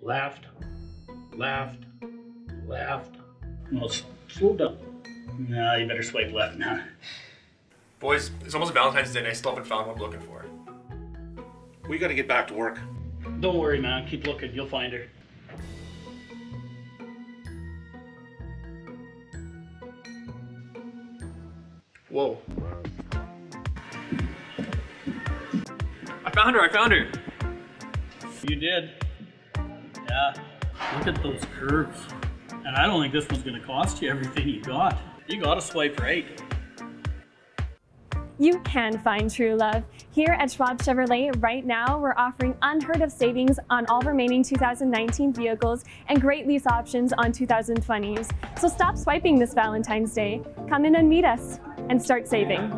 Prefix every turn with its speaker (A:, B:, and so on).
A: left, left, left.
B: Well, slow down. No, you better swipe left now.
C: Boys, it's almost Valentine's Day and I still haven't found what I'm looking for.
D: We gotta get back to work.
B: Don't worry, man. Keep looking. You'll find her.
C: Whoa. I found her, I found her.
B: You did. Yeah. Look at those curves. And I don't think this one's going to cost you everything you got. You got to swipe right.
E: You can find true love. Here at Schwab Chevrolet, right now, we're offering unheard of savings on all remaining 2019 vehicles and great lease options on 2020s. So stop swiping this Valentine's Day. Come in and meet us and start saving.